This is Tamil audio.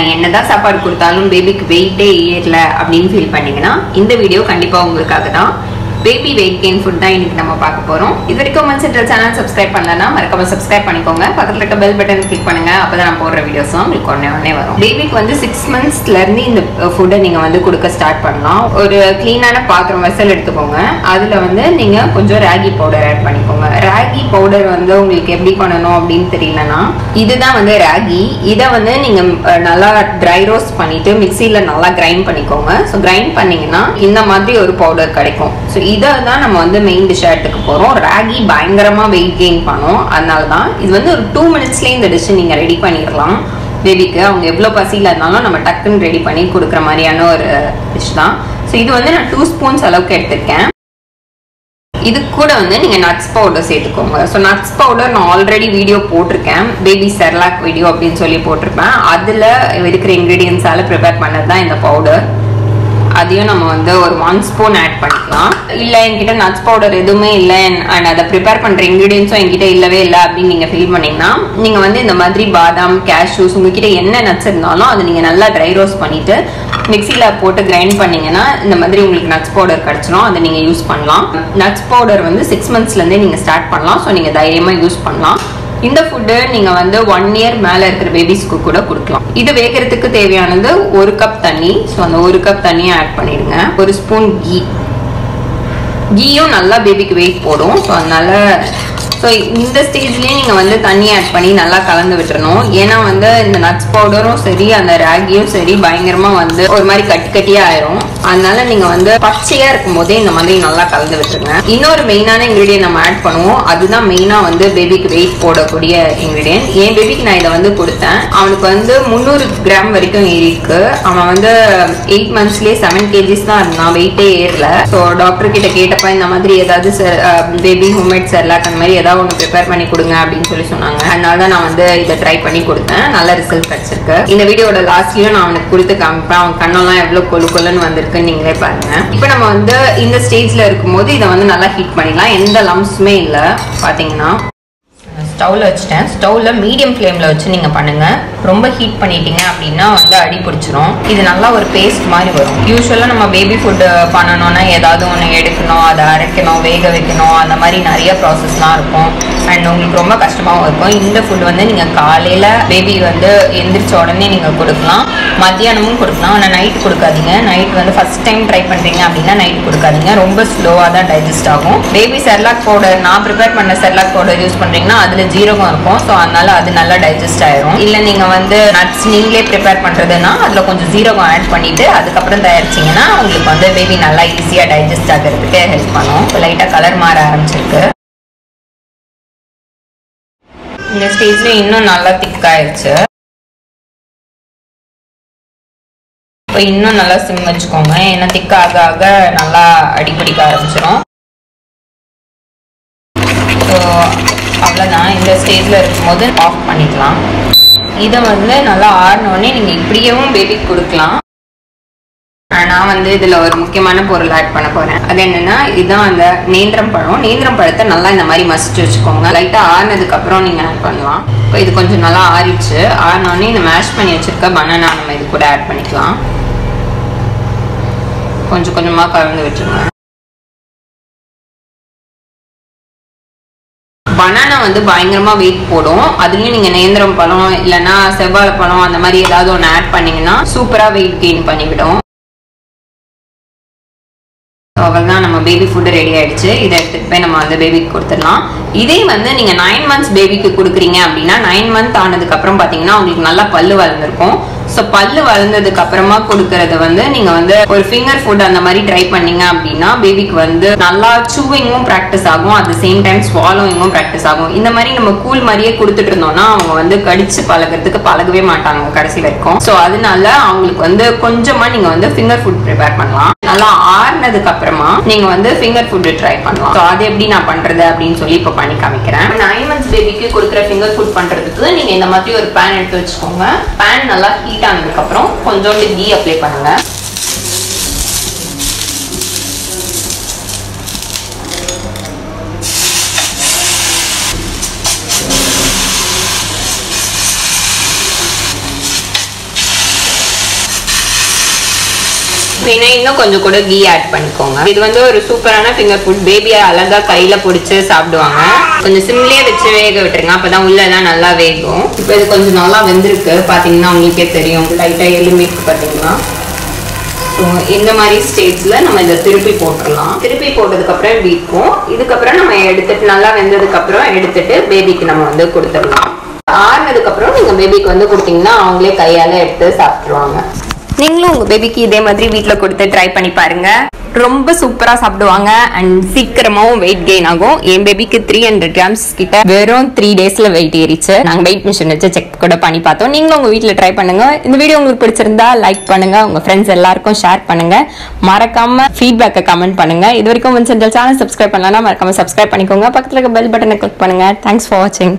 நான் என்னதான் சாப்பாடு கொடுத்தாலும் பேபிக்கு வெயிட்டே ஏறல அப்படின்னு ஃபீல் பண்ணீங்கன்னா இந்த வீடியோ கண்டிப்பா உங்களுக்காக தான் பேபி வெயிட் கெயின் ஃபுட் தான் இன்னைக்கு நம்ம பார்க்க போறோம். இது வரைக்கும் மன் சென்ட்ரல் சேனல் சப்ஸ்கிரைப் பண்ணலன்னா மறக்காம சப்ஸ்கிரைப் பண்ணிக்கோங்க. பக்கத்துல இருக்க பெல் பட்டன் கிளிக் பண்ணுங்க. அப்பதான் நான் போடுற வீடியோஸும் உங்களுக்கு உடனே உடனே வரும். பேபிக்கு வந்து சிக்ஸ் மந்த்ஸ்ல இருந்து இந்த ஃபுட்டை நீங்க வந்து கொடுக்க ஸ்டார்ட் பண்ணலாம். ஒரு க்ளீனான பாத்திரம் வெசல் எடுத்துக்கோங்க. அதுல வந்து நீங்க கொஞ்சம் ராகி பவுடர் ஆட் பண்ணிக்கோங்க. ராகி பவுடர் வந்து உங்களுக்கு எப்படி பண்ணணும் அப்படின்னு தெரியலனா இதுதான் வந்து ராகி. இதை வந்து நீங்க நல்லா ட்ரை ரோஸ்ட் பண்ணிட்டு மிக்சியில நல்லா கிரைண்ட் பண்ணிக்கோங்க. ஸோ கிரைண்ட் பண்ணீங்கன்னா இந்த மாதிரி ஒரு பவுடர் கிடைக்கும். ஸோ இதை தான் நம்ம வந்து மெயின் டிஷ்ஷாக எடுத்துக்க போகிறோம் ராகி பயங்கரமாக வெயிட் கெயின் பண்ணும். அதனால தான் இது வந்து ஒரு டூ மினிட்ஸ்லேயே இந்த டிஷ்ஷை நீங்கள் ரெடி பண்ணிடலாம். பேபிக்கு அவங்க எவ்வளோ பசியில் இருந்தாலும் நம்ம டக்குன்னு ரெடி பண்ணி கொடுக்குற மாதிரியான ஒரு டிஷ் தான். ஸோ இது வந்து நான் டூ ஸ்பூன்ஸ் அளவுக்கு எடுத்திருக்கேன். இது கூட வந்து நீங்கள் நட்ஸ் பவுடர் சேர்த்துக்கோங்க. ஸோ நட்ஸ் பவுடர் நான் ஆல்ரெடி வீடியோ போட்டிருக்கேன். பேபி செர்லாக் வீடியோ அப்படின்னு சொல்லி போட்டிருப்பேன். அதில் இருக்கிற இன்க்ரீடியன்ஸால் ப்ரிப்பேர் பண்ணது தான் இந்த பவுடர் அதையும் நம்ம வந்து ஒரு ஒன் ஸ்பூன் ஆட் பண்ணிக்கலாம். இல்லை என்கிட்ட நட்ஸ் பவுடர் எதுவுமே இல்லை அண்ட் அதை ப்ரிப்பேர் பண்ணுற இன்கிரீடியன்ஸும் என்கிட்ட இல்லவே இல்லை அப்படின்னு நீங்கள் ஃபீல் பண்ணீங்கன்னா நீங்கள் வந்து இந்த மாதிரி பாதாம் கேஷ்யூஸ் உங்ககிட்ட என்ன நட்ஸ் இருந்தாலும் அதை நீங்கள் நல்லா ட்ரை ரோஸ்ட் பண்ணிட்டு மிக்சியில் போட்டு கிரைண்ட் பண்ணிங்கன்னா இந்த மாதிரி உங்களுக்கு நட்ஸ் பவுடர் கிடச்சிரும். அதை நீங்கள் யூஸ் பண்ணலாம். நட்ஸ் பவுடர் வந்து சிக்ஸ் மந்த்ஸ்லேருந்தே நீங்கள் ஸ்டார்ட் பண்ணலாம். ஸோ நீங்கள் தைரியமாக யூஸ் பண்ணலாம். இந்த ஃபுட்டு நீங்கள் வந்து ஒன் இயர் மேலே இருக்கிற பேபிஸ்க்கு கூட கொடுக்கலாம். இது வேகிறதுக்கு தேவையானது ஒரு கப் தண்ணி. ஸோ அந்த ஒரு கப் தண்ணியை ஆட் பண்ணிடுங்க. ஒரு ஸ்பூன் கீ கீயும் நல்லா பேபிக்கு வெயிட் போடும். ஸோ அதனால ஸோ இந்த ஸ்டேஜ்லேயே நீங்கள் வந்து தண்ணி ஆட் பண்ணி நல்லா கலந்து விட்டுறணும். ஏன்னா வந்து இந்த நட்ஸ் பவுடரும் சரி அந்த ராகியும் சரி பயங்கரமாக வந்து ஒரு மாதிரி கட்டி கட்டியாக ஆயிரும். அதனால நீங்கள் வந்து பச்சையாக இருக்கும் போதே இந்த மாதிரி நல்லா கலந்து விட்டுருங்க. இன்னொரு மெயினான இன்க்ரீடியன்ட் நம்ம ஆட் பண்ணுவோம். அதுதான் மெயினாக வந்து பேபிக்கு வெயிட் போடக்கூடிய இன்க்ரீடியன்ட் என் பேபிக்கு நான் இதை வந்து கொடுத்தேன். அவனுக்கு வந்து முந்நூறு கிராம் வரைக்கும் ஏறிருக்கு அவன் வந்து எயிட் மந்த்ஸ்லேயே செவன் கேஜிஸ் தான் இருந்தான். வெயிட்டே ஏறல. ஸோ டாக்டர் கிட்ட கேட்டப்ப இந்த மாதிரி ஏதாவது பேபி ஹோம்மேட் செர்லாக் அந்த மாதிரி ஏதாவது ஒன்று ப்ரிப்பேர் பண்ணி கொடுங்க அப்படின்னு சொல்லி சொன்னாங்க. அதனால தான் நான் வந்து இதை ட்ரை பண்ணி கொடுத்தேன். நல்ல ரிசல்ட் கிடைச்சிருக்கு. இந்த வீடியோட லாஸ்ட்லயும் நான் அவனுக்கு கொடுத்து காமிப்பேன். அவன் கண்ணெல்லாம் எவ்வளோ கொழு கொலுன்னு வந்திருக்குன்னு நீங்களே பாருங்க. இப்போ நம்ம வந்து இந்த ஸ்டேஜ்ல இருக்கும்போது இதை வந்து நல்லா ஹீட் பண்ணிடலாம். எந்த லம்ஸுமே இல்லை பார்த்தீங்கன்னா ஸ்டவ்வில் வச்சுட்டேன். ஸ்டவ்வில் மீடியம் ஃப்ளேமில் வச்சு நீங்கள் பண்ணுங்கள் ரொம்ப ஹீட் பண்ணிட்டீங்க அப்படின்னா வந்து அடி பிடிச்சிரும். இது நல்லா ஒரு பேஸ்ட் மாதிரி வரும். யூஸ்வலாக நம்ம பேபி ஃபுட்டு பண்ணணும்னா ஏதாவது ஒன்று எடுக்கணும் அதை அரைக்கணும் வேக வைக்கணும் அந்த மாதிரி நிறைய ப்ராசஸ்லாம் இருக்கும். அண்ட் உங்களுக்கு ரொம்ப கஷ்டமாகவும் இருக்கும். இந்த ஃபுட் வந்து நீங்கள் காலையில் பேபி வந்து எந்திரிச்ச உடனே நீங்கள் கொடுக்கலாம். மத்தியானமும் கொடுக்கலாம் ஆனால் நைட் கொடுக்காதீங்க. நைட் வந்து ஃபஸ்ட் டைம் ட்ரை பண்ணுறீங்க அப்படின்னா நைட் கொடுக்காதீங்க. ரொம்ப ஸ்லோவாக தான் டைஜஸ்ட் ஆகும். பேபி செர்லாக் பவுடர் நான் ப்ரிப்பேர் பண்ண செர்லாக் பவுடர் யூஸ் பண்ணுறீங்கன்னா அதில் ஜீரகம் இருக்கும். ஸோ அதனால அது நல்லா டைஜஸ்ட் ஆயிரும். இல்லை நீங்கள் வந்து நட்ஸ் நீங்களே ப்ரிப்பேர் பண்ணுறதுன்னா அதில் கொஞ்சம் ஜீரகம் ஆட் பண்ணிட்டு அதுக்கப்புறம் தயாரிச்சீங்கன்னா உங்களுக்கு வந்து பேபி நல்லா ஈஸியாக டைஜஸ்ட் ஆகிறதுக்கு ஹெல்ப் பண்ணும். லைட்டாக கலர் மாற ஆரம்பிச்சிருக்கு. இந்த ஸ்டேஜ்ல இன்னும் நல்லா திக் இப்போ இன்னும் நல்லா சிம் வச்சுக்கோங்க. ஏன்னா திக் ஆக ஆக நல்லா அடிப்பிடிக்க ஆரம்பிச்சிடும் ஸோ அவ்வளோதான் இந்த ஸ்டேஜில் இருக்கும்போது ஆஃப் பண்ணிக்கலாம். இதை வந்து நல்லா ஆறினோடனே நீங்கள் இப்படியேவும் பேபிக்கு கொடுக்கலாம். நான் வந்து இதில் ஒரு முக்கியமான பொருள் ஆட் பண்ண போகிறேன் அது என்னென்னா இதுதான் அந்த நேந்திரம் பழம். நேந்திரம் பழத்தை நல்லா இந்த மாதிரி மசிச்சு வச்சுக்கோங்க. லைட்டாக ஆறினதுக்கப்புறம் நீங்கள் ஆட் பண்ணலாம். இப்போ இது கொஞ்சம் நல்லா ஆறிடுச்சு. ஆறினோடனே இந்த மேஷ் பண்ணி வச்சிருக்க பனானா நம்ம இது கூட ஆட் பண்ணிக்கலாம். கொஞ்சம் கொஞ்சமாக கலந்து விட்டுருங்க பனானா வந்து பயங்கரமாக வெயிட் போடும். அதுலேயும் நீங்கள் நேந்திரம் பழம் இல்லைன்னா செவ்வாழை பழம் அந்த மாதிரி ஏதாவது ஒன்று ஆட் பண்ணிங்கன்னா சூப்பராக வெயிட் கெயின் பண்ணிவிடும். அவ்வளோதான் நம்ம பேபி ஃபுட்டு ரெடி ஆகிடுச்சு இதை எடுத்துகிட்டு போய் நம்ம வந்து பேபிக்கு கொடுத்துடலாம். இதே வந்து நீங்கள் நைன் மந்த்ஸ் பேபிக்கு கொடுக்குறீங்க அப்படின்னா நைன் மந்த் ஆனதுக்கப்புறம் பார்த்தீங்கன்னா உங்களுக்கு நல்லா பல்லு வளர்ந்துருக்கும். ஸோ பல்லு வளர்ந்ததுக்கு அப்புறமா கொடுக்கறது வந்து நீங்க வந்து ஒரு ஃபிங்கர் ஃபுட் அந்த மாதிரி ட்ரை பண்ணீங்க அப்படின்னா பேபிக்கு வந்து நல்லா சூவிங்கும் ப்ராக்டிஸ் ஆகும். அட் சேம் டைம் ஸ்வாலோவிங்கும் ப்ராக்டிஸ் ஆகும். இந்த மாதிரி நம்ம கூல் மாதிரியே கொடுத்துட்டு இருந்தோம்னா அவங்க வந்து கடிச்சு பழகிறதுக்கு பழகவே மாட்டாங்க கடைசி வரைக்கும். ஸோ அதனால அவங்களுக்கு வந்து கொஞ்சமா நீங்க வந்து ஃபிங்கர் ஃபுட் ப்ரிப்பேர் பண்ணலாம். நல்லா ஆறுனதுக்கு அப்புறமா நீங்க வந்து ஃபிங்கர் ஃபுட் ட்ரை பண்ணலாம். ஸோ அது எப்படி நான் பண்றது அப்படின்னு சொல்லி இப்போ பண்ணி காமிக்கிறேன். நைன் மந்த்ஸ் பேபிக்கு கொடுக்குற ஃபிங்கர் ஃபுட் பண்றதுக்கு நீங்க இந்த மாதிரி ஒரு பேன் எடுத்து வச்சுக்கோங்க. பேன் நல்லா ஹீட் ஹீட் ஆனதுக்கப்புறம் கொஞ்சோண்டு கீ அப்ளை பண்ணுங்க. அப்படின்னா இன்னும் கொஞ்சம் கூட கீ ஆட் பண்ணிக்கோங்க. இது வந்து ஒரு சூப்பரான ஃபிங்கர் ஃபுட் பேபியை அழகா கையில பிடிச்சி சாப்பிடுவாங்க. கொஞ்சம் சிம்லயே வச்சு வேக விட்டுருங்க. அப்பதான் தான் எல்லாம் நல்லா வேகும். இப்போ இது கொஞ்சம் நல்லா வெந்திருக்கு. பாத்தீங்கன்னா உங்களுக்கே தெரியும். லைட்டா எலுமிக்கு பாத்தீங்கன்னா இந்த மாதிரி ஸ்டேஜ்ல நம்ம இதை திருப்பி போட்டுடலாம். திருப்பி போட்டதுக்கு அப்புறம் வீக்கும் இதுக்கப்புறம் நம்ம எடுத்துட்டு நல்லா வெந்ததுக்கு அப்புறம் எடுத்துட்டு பேபிக்கு நம்ம வந்து கொடுத்துடலாம். ஆறுனதுக்கு அப்புறம் நீங்க பேபிக்கு வந்து கொடுத்தீங்கன்னா அவங்களே கையால எடுத்து சாப்பிட்டுருவாங்க. நீங்களும் உங்க பேபிக்கு இதே மாதிரி வீட்டில் கொடுத்து ட்ரை பண்ணி பாருங்க. ரொம்ப சூப்பரா சாப்பிடுவாங்க அண்ட் சீக்கிரமாவும் வெயிட் கெயின் ஆகும். என் பேபிக்கு த்ரீ ஹண்ட்ரட் கிராம்ஸ் கிட்ட வெறும் த்ரீ டேஸ்ல வெயிட் ஏறிச்சு. நாங்க வெயிட் மிஷின் வச்சு செக் கூட பண்ணி பார்த்தோம். நீங்களும் உங்க வீட்டுல ட்ரை பண்ணுங்க. இந்த வீடியோ உங்களுக்கு பிடிச்சிருந்தா லைக் பண்ணுங்க. உங்க ஃப்ரெண்ட்ஸ் எல்லாருக்கும் ஷேர் பண்ணுங்க. மறக்காம ஃபீட்பேக்கை கமெண்ட் பண்ணுங்க. இது வரைக்கும் வந்து சேனல் சப்ஸ்கிரைப் பண்ணலாம் மறக்காம சப்ஸ்கிரைப் பண்ணிக்கோங்க. பக்கத்துல இருக்க பெல் பட்டனை கிளிக் பண்ணுங்க. தேங்க்ஸ் ஃபார் வாட்சிங்